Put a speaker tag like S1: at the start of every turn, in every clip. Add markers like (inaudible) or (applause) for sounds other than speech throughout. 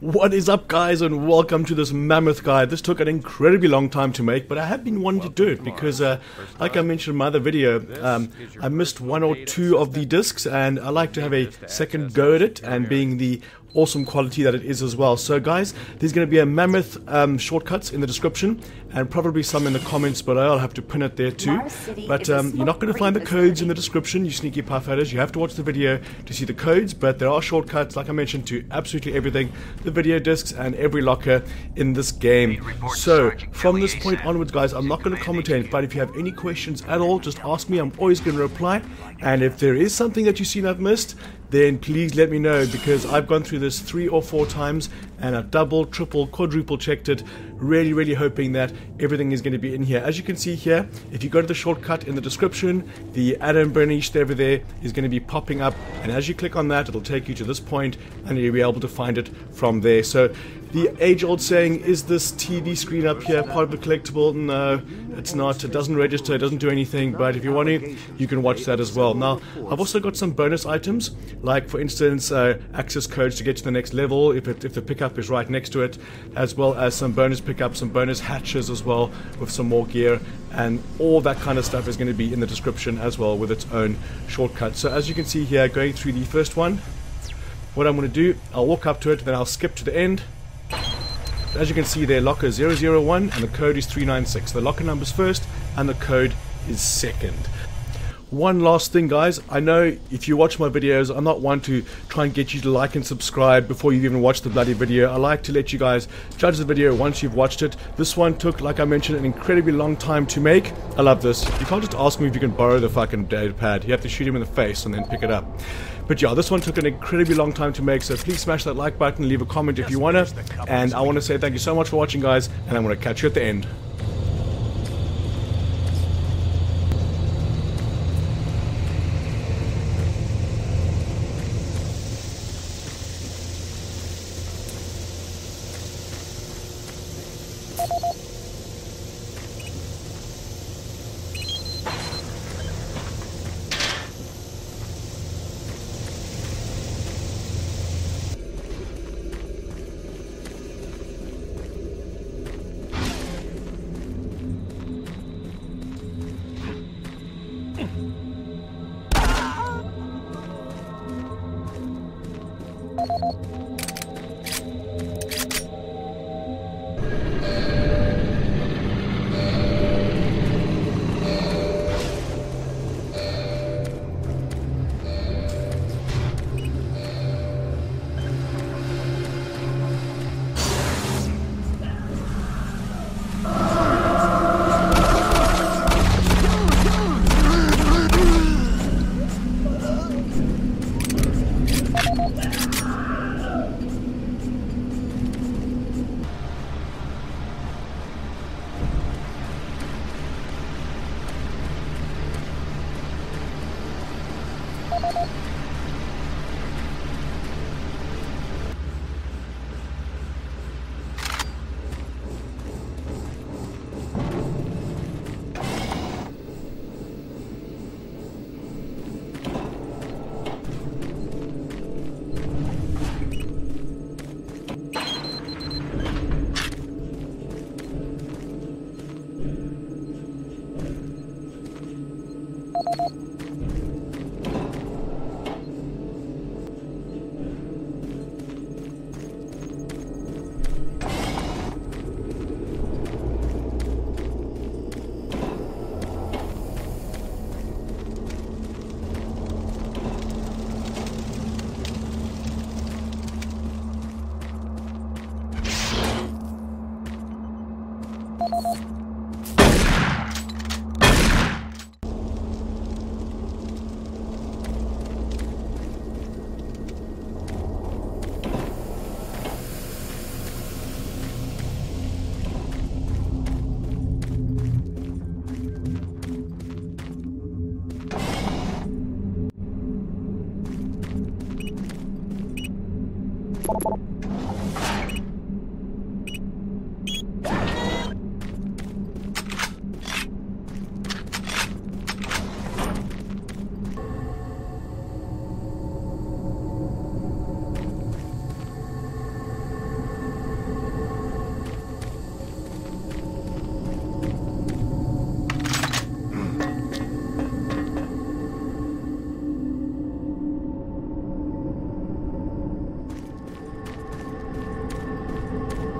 S1: What is up guys and welcome to this mammoth guide. This took an incredibly long time to make but I have been wanting to do it because uh, like I mentioned in my other video um, I missed one or two of the discs and I like to have a second go at it and being the awesome quality that it is as well. So guys, there's going to be a mammoth um, shortcuts in the description and probably some in the comments but I'll have to pin it there too. But um, you're not going to find the codes in the description, you sneaky puff adders. You have to watch the video to see the codes, but there are shortcuts, like I mentioned, to absolutely everything, the video discs and every locker in this game. So from this point onwards, guys, I'm not going to commentate, but if you have any questions at all, just ask me. I'm always going to reply. And if there is something that you've seen I've missed, then please let me know because I've gone through this three or four times and I've double, triple, quadruple checked it. Really, really hoping that everything is going to be in here. As you can see here, if you go to the shortcut in the description, the Adam Berneche over there is going to be popping up. And as you click on that, it'll take you to this point and you'll be able to find it from there. So the age-old saying, is this TV screen up here part of the collectible? No, it's not. It doesn't register, it doesn't do anything, but if you want to, you can watch that as well. Now, I've also got some bonus items, like for instance, uh, access codes to get to the next level if, it, if the pickup is right next to it, as well as some bonus pickups, some bonus hatches as well with some more gear, and all that kind of stuff is going to be in the description as well with its own shortcut. So as you can see here, going through the first one, what I'm going to do, I'll walk up to it, then I'll skip to the end, as you can see there, locker 001 and the code is 396. The locker number's first and the code is second. One last thing guys, I know if you watch my videos, I'm not one to try and get you to like and subscribe before you've even watched the bloody video. I like to let you guys judge the video once you've watched it. This one took, like I mentioned, an incredibly long time to make. I love this. You can't just ask me if you can borrow the fucking data pad. You have to shoot him in the face and then pick it up. But yeah, this one took an incredibly long time to make, so please smash that like button, leave a comment if you wanna. And I want to say thank you so much for watching guys, and I'm to catch you at the end.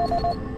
S2: you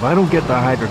S2: If I don't get the Hydra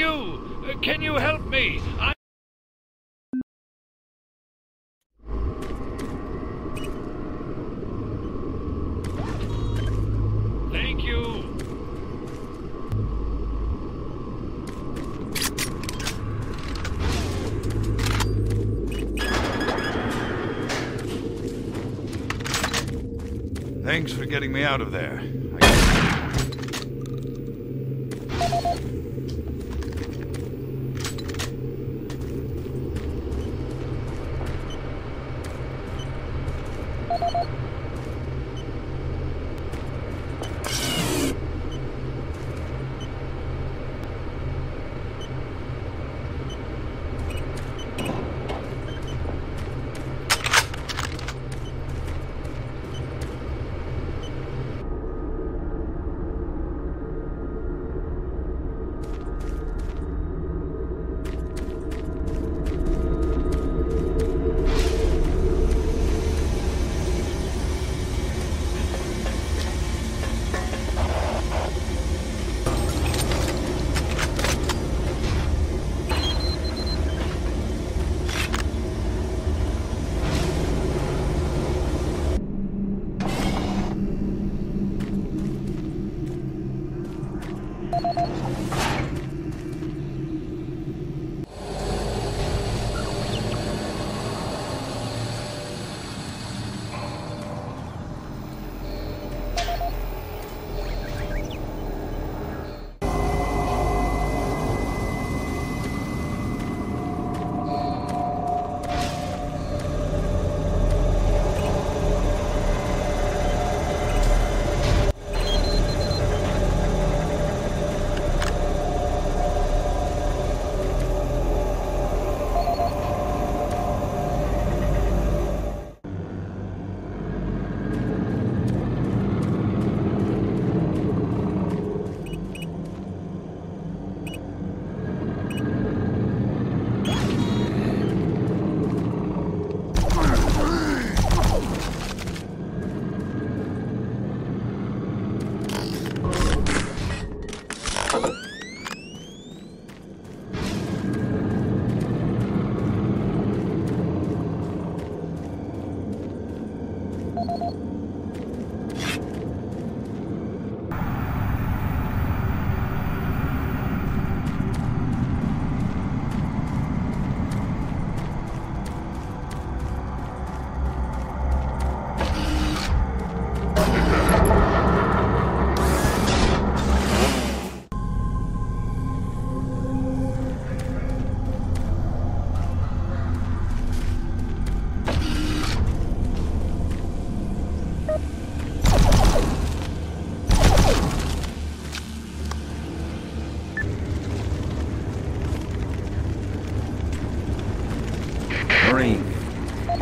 S3: you? Can you help me? I Thank you.
S4: Thanks for getting me out of there.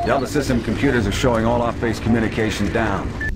S5: Delta System computers are showing all off-base communication down.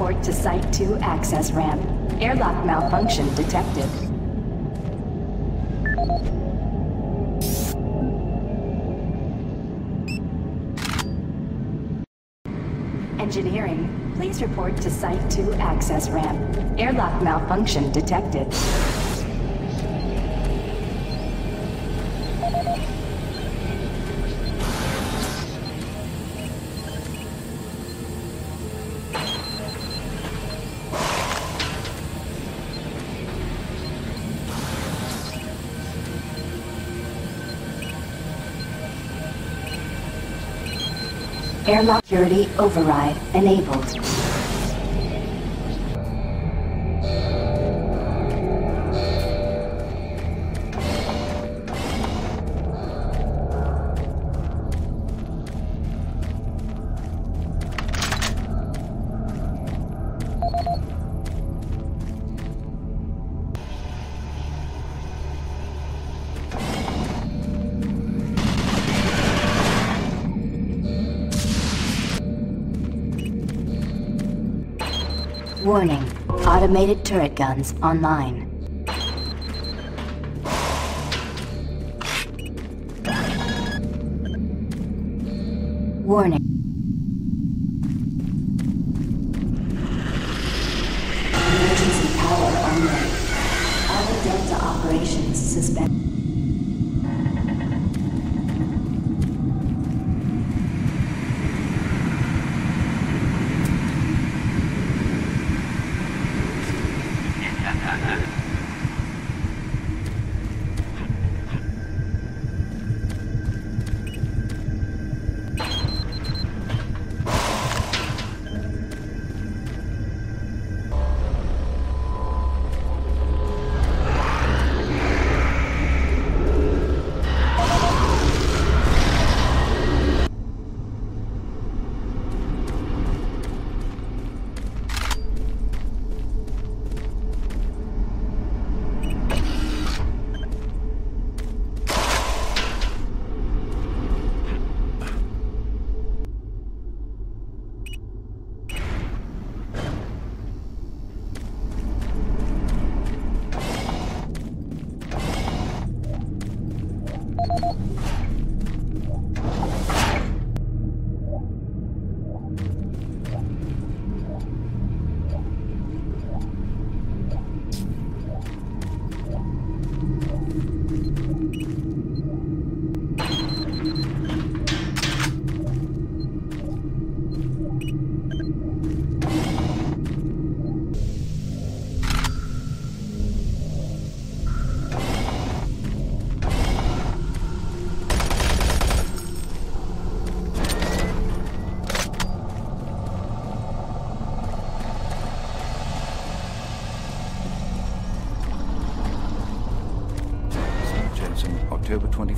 S5: Report to Site 2 access ramp. Airlock malfunction detected. Engineering, please report to Site 2 access ramp. Airlock malfunction detected. Airlock security override enabled. Automated turret guns online. Warning. Emergency power online. All Delta operations suspended.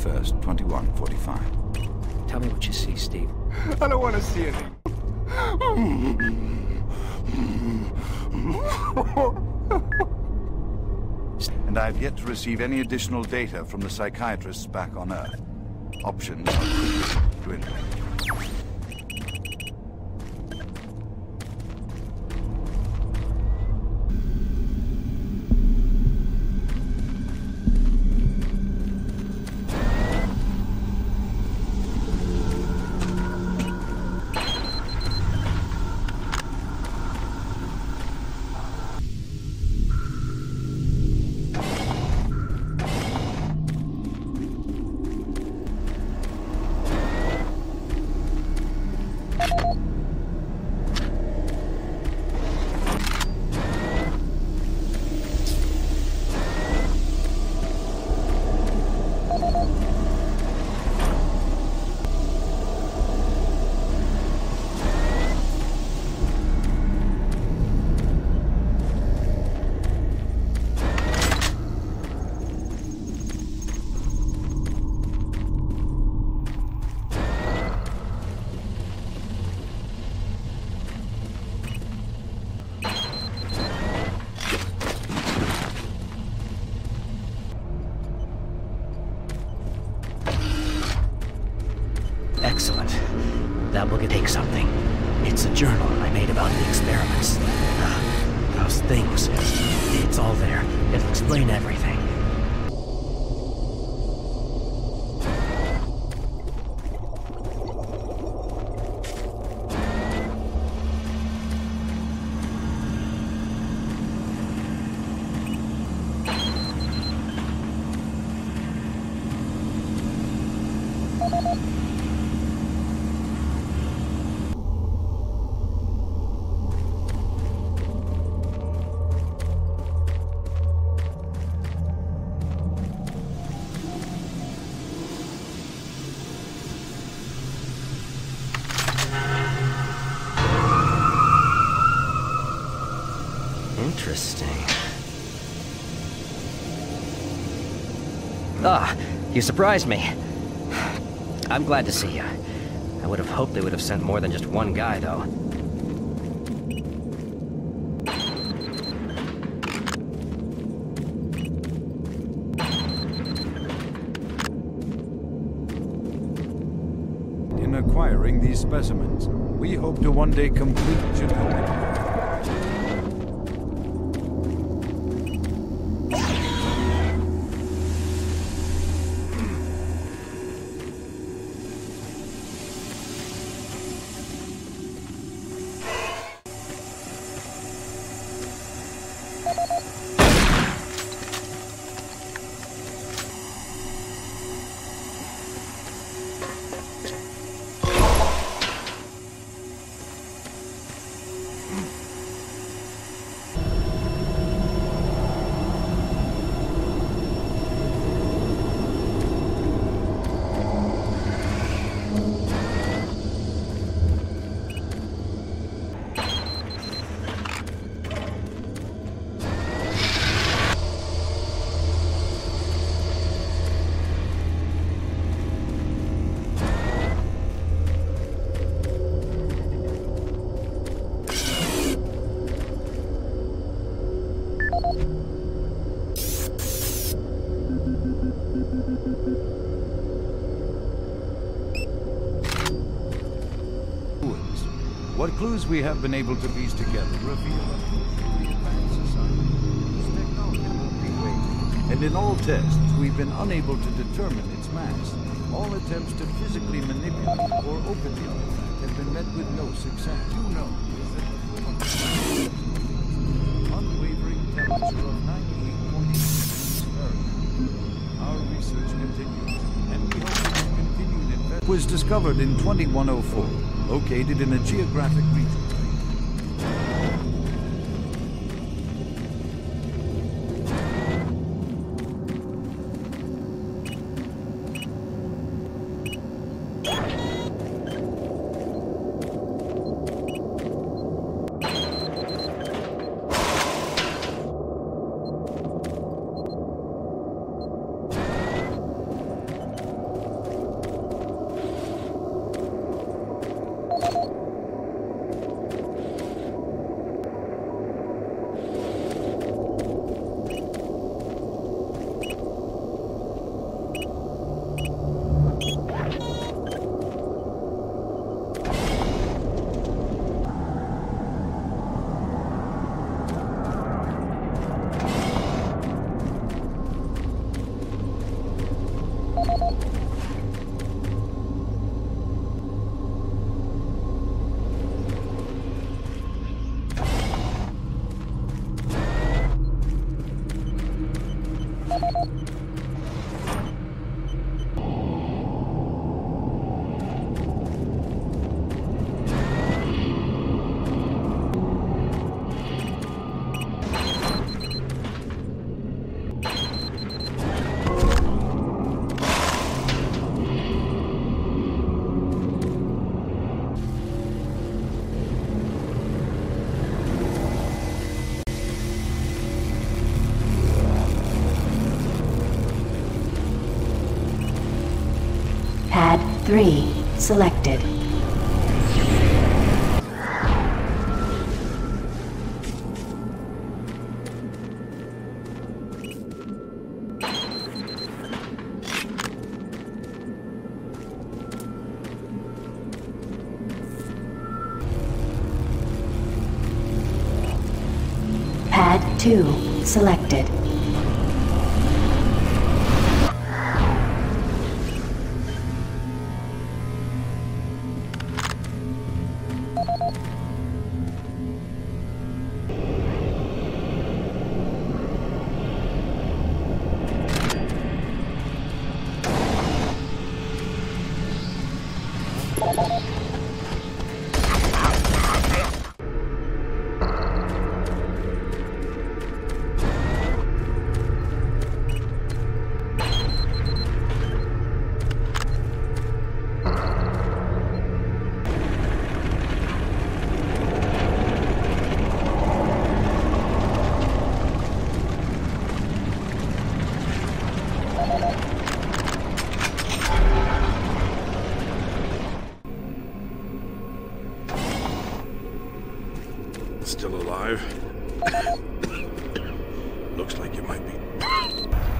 S4: 1st, 2145.
S6: Tell me what you see, Steve.
S4: I don't want to see anything. and I've yet to receive any additional data from the psychiatrists back on Earth. Options are dwindling.
S7: Interesting. Ah, you surprised me. I'm glad to see you. I would have hoped they would have sent more than just one guy, though.
S4: In acquiring these specimens, we hope to one day complete genomic clues we have been able to piece together reveal a. And in all tests, we've been unable to determine its mass. All attempts to physically manipulate or open the artifact have been met with no success. You know unwavering temperature of 98.8 Our research continues, and we hope continued investment was discovered in 2104, located in a geographic region.
S5: 3 selected. Pad 2 selected.
S8: Looks like you might be. (laughs)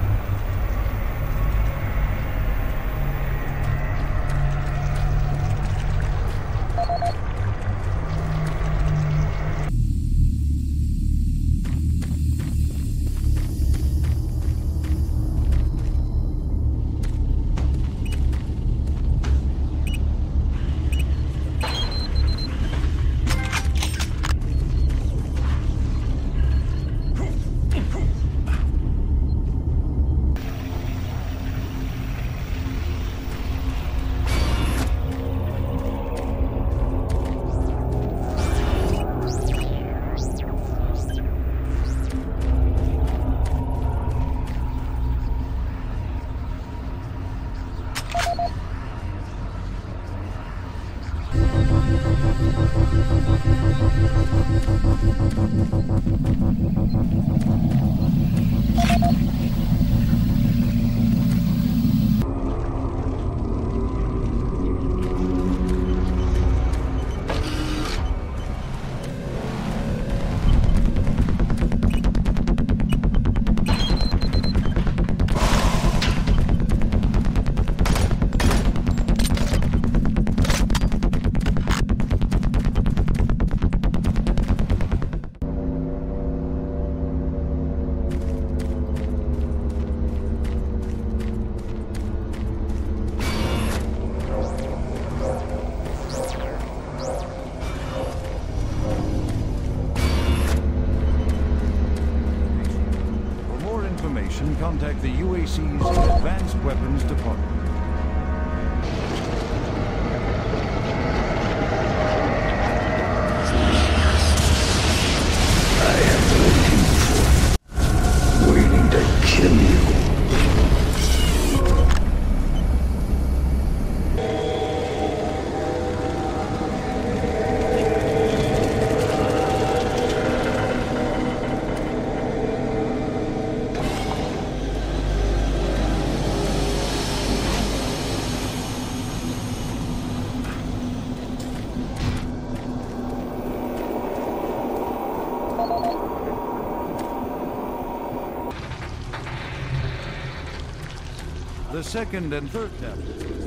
S4: The second and third tablets.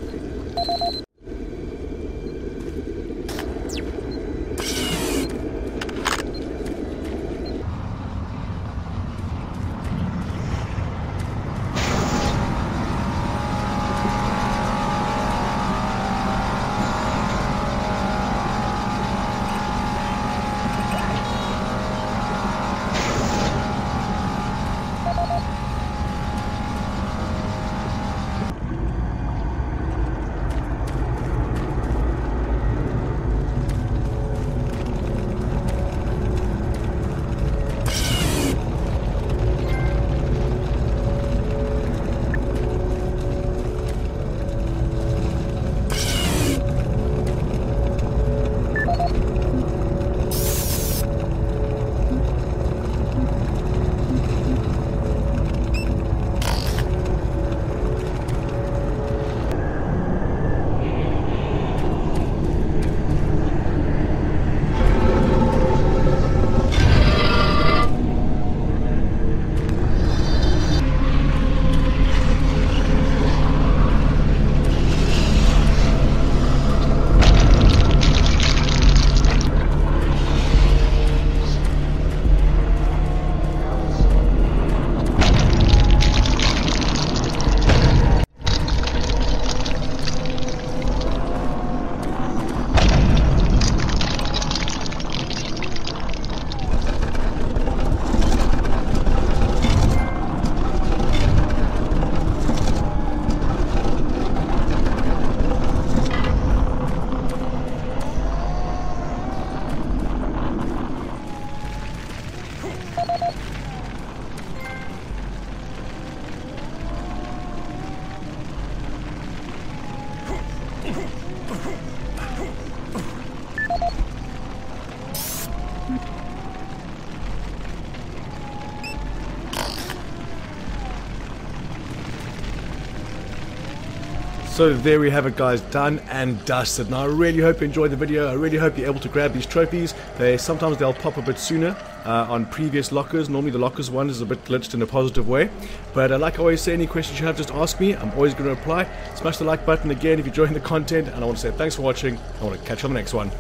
S1: So there we have it guys, done and dusted. Now I really hope you enjoyed the video, I really hope you're able to grab these trophies. They Sometimes they'll pop a bit sooner uh, on previous lockers, normally the lockers one is a bit glitched in a positive way. But uh, like I always say, any questions you have just ask me, I'm always going to reply. Smash the like button again if you're enjoying the content and I want to say thanks for watching, I want to catch you on the next one.